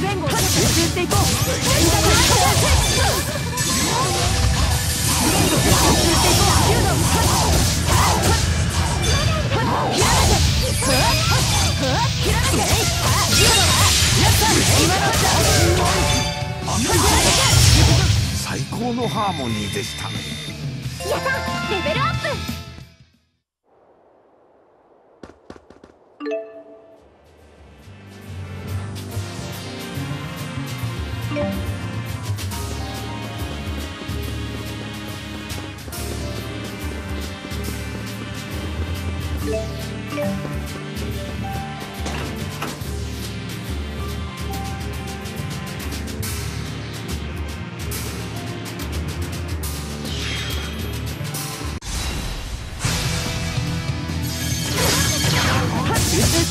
前後集中していこう連打で最高のハーモニーでしたね。やった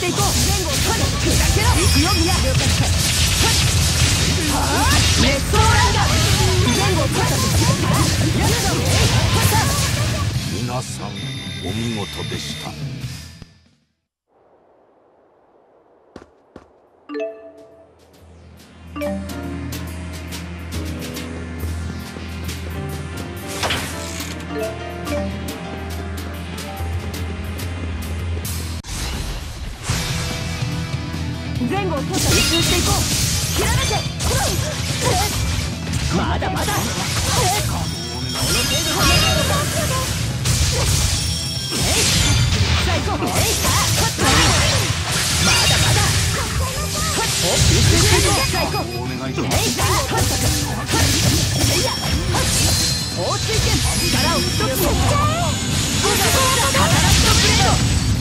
いこう。前後砕けろ行くよ宮了解したはあ熱湯ランガー前後砕けやるぞ皆さんお見事でした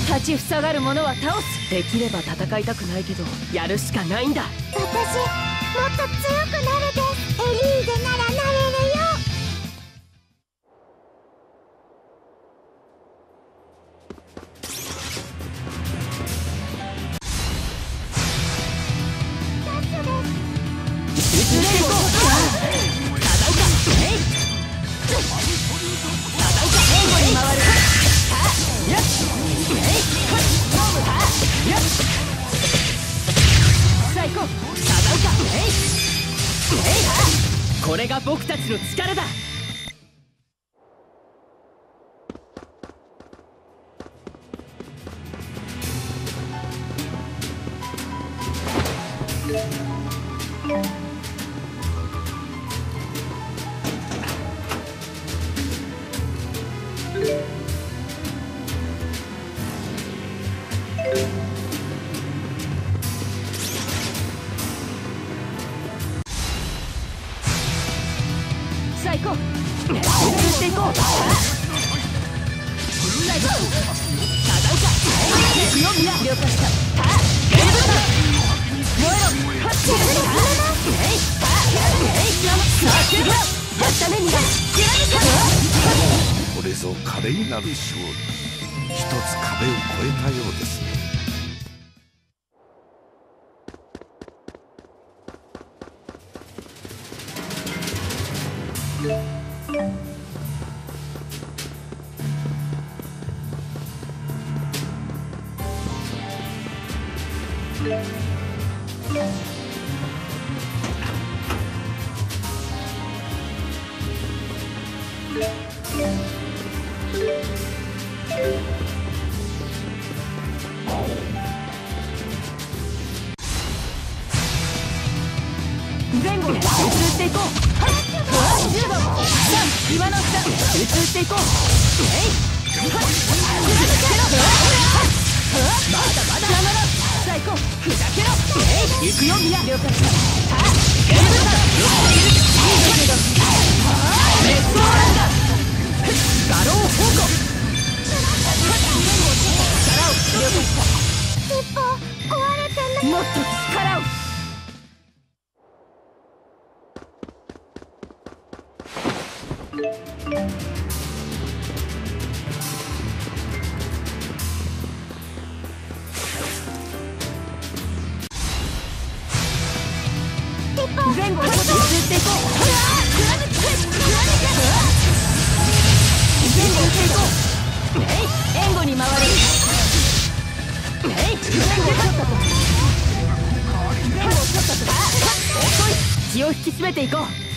立ちふさがる者は倒すできれば戦いたくないけどやるしかないんだ私もっと強くなるで。これが僕たちの力だ。最ぞ壁になる勝利。一つ壁を越えたようですね。強みんな了解した。はゲームだいい援護に回気を引き締めていこう。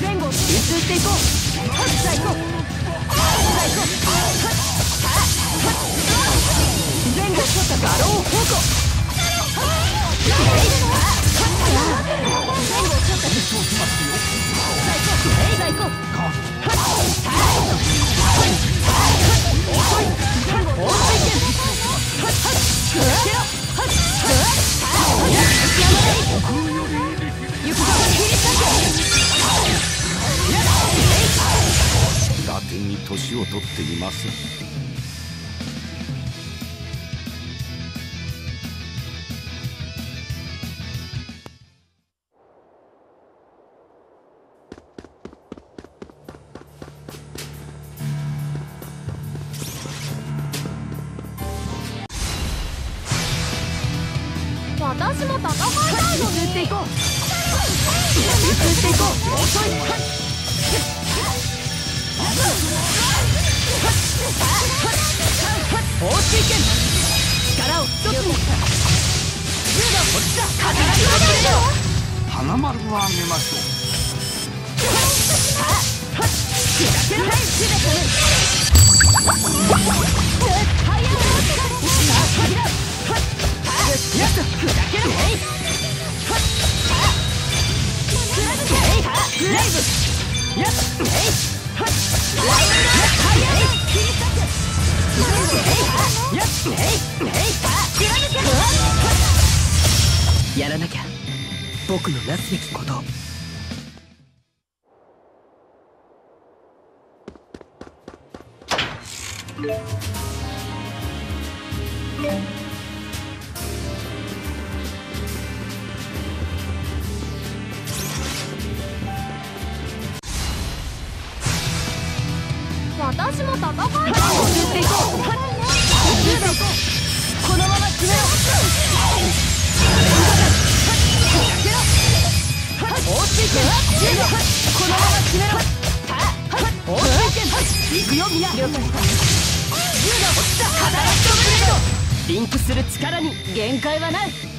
前後集中していこう前後取ったガロー方向前後取ったさあ行こうさあ行こう放水剣はっはっつけろ。はっはっ年を取っています。私も戦いたいの集中していこう。集中していこう。遅い放水剣力を一つに銃のこっちだ風が広がるよ花丸をあげましょ砕けろはいすべてはやよしよし砕けろえいブレイブよし。僕のなすべきこと。リンクする力に限界はない。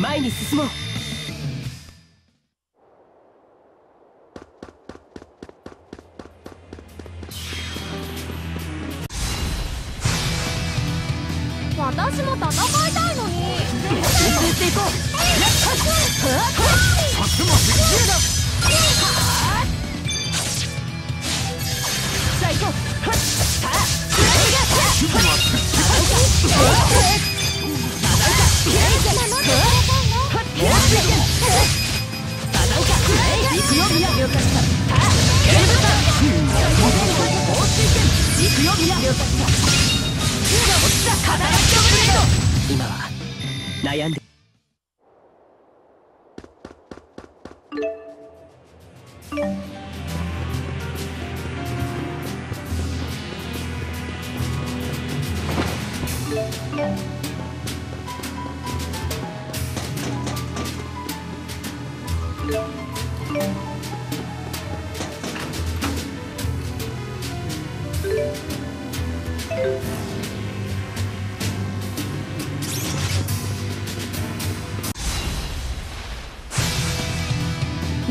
前に進もう。今は悩んで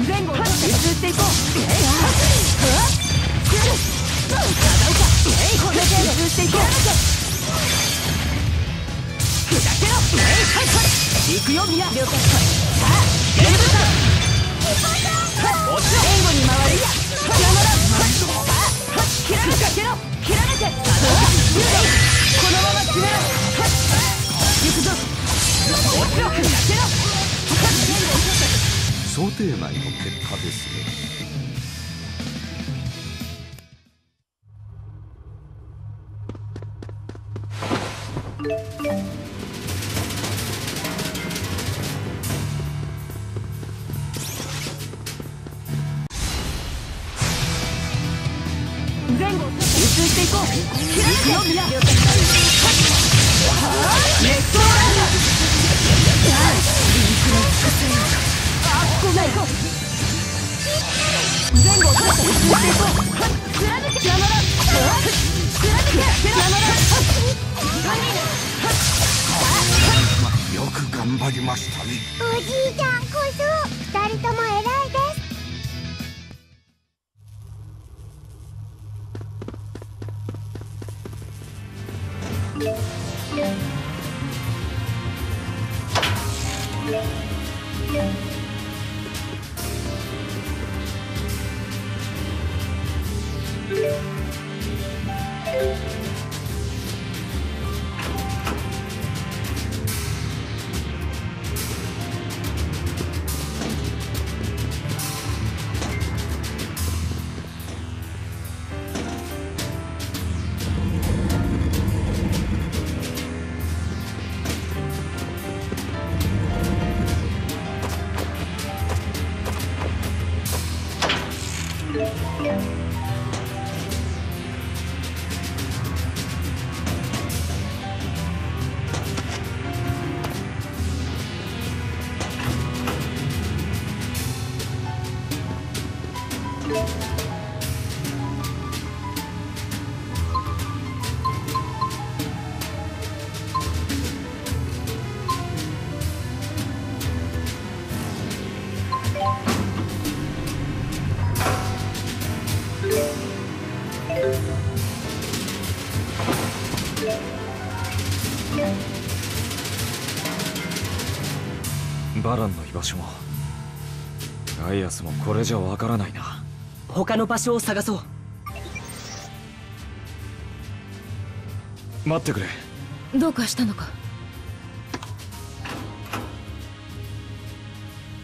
前後を通っていこうえいこのゲーム通していこう。想定内の結果ですねよく頑張りましたねおじいちゃん。こそバランの居場所も。ガイアスもこれじゃわからないな。他の場所を探そう。待ってくれ。どうかしたのか？